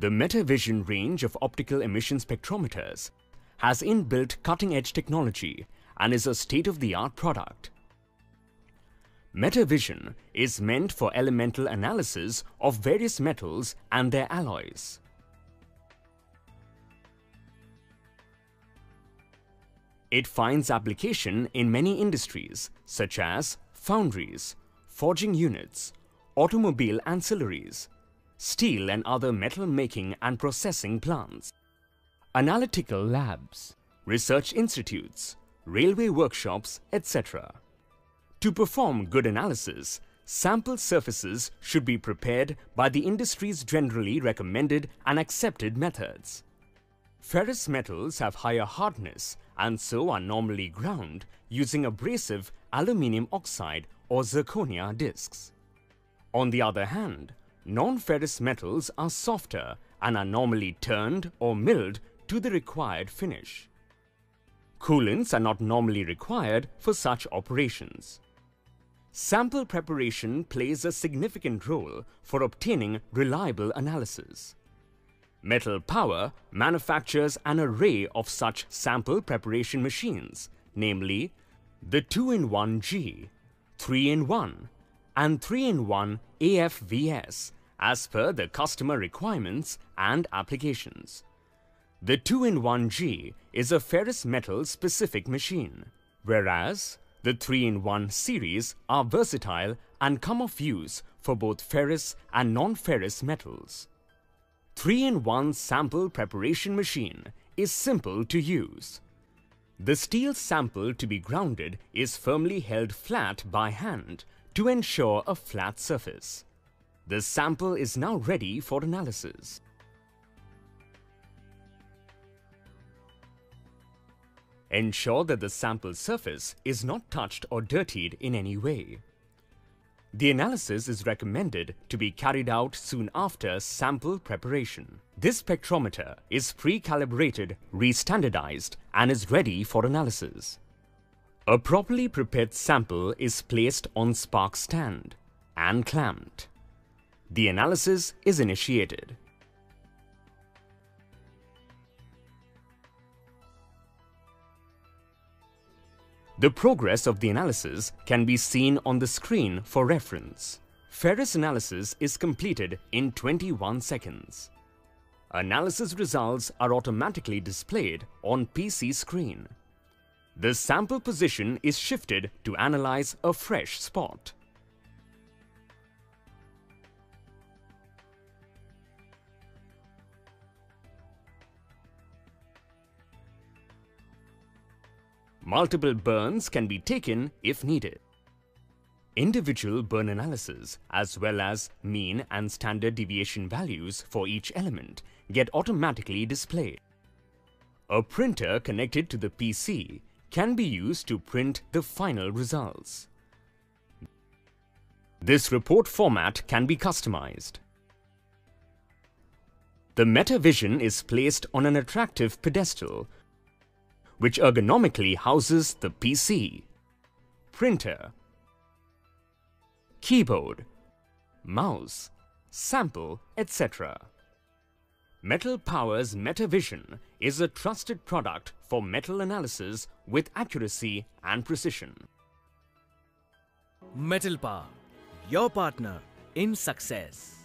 The MetaVision range of optical emission spectrometers has inbuilt cutting-edge technology and is a state-of-the-art product. MetaVision is meant for elemental analysis of various metals and their alloys. It finds application in many industries such as foundries, forging units, automobile ancillaries, steel and other metal making and processing plants, analytical labs, research institutes, railway workshops, etc. To perform good analysis, sample surfaces should be prepared by the industry's generally recommended and accepted methods. Ferrous metals have higher hardness and so are normally ground using abrasive aluminium oxide or zirconia discs. On the other hand, non-ferrous metals are softer and are normally turned or milled to the required finish. Coolants are not normally required for such operations. Sample preparation plays a significant role for obtaining reliable analysis. Metal Power manufactures an array of such sample preparation machines, namely the 2-in-1G, 3-in-1 and 3-in-1 AFVS as per the customer requirements and applications. The 2-in-1G is a ferrous metal specific machine, whereas the 3-in-1 series are versatile and come of use for both ferrous and non-ferrous metals. 3-in-1 sample preparation machine is simple to use. The steel sample to be grounded is firmly held flat by hand to ensure a flat surface. The sample is now ready for analysis. Ensure that the sample surface is not touched or dirtied in any way. The analysis is recommended to be carried out soon after sample preparation. This spectrometer is pre-calibrated, re-standardized and is ready for analysis. A properly prepared sample is placed on spark stand and clamped. The analysis is initiated. The progress of the analysis can be seen on the screen for reference. Ferrous analysis is completed in 21 seconds. Analysis results are automatically displayed on PC screen. The sample position is shifted to analyze a fresh spot. Multiple burns can be taken if needed. Individual burn analysis as well as mean and standard deviation values for each element get automatically displayed. A printer connected to the PC can be used to print the final results. This report format can be customized. The MetaVision is placed on an attractive pedestal which ergonomically houses the PC, printer, keyboard, mouse, sample, etc. Metal Power's MetaVision is a trusted product for metal analysis with accuracy and precision. Metal Power, your partner in success.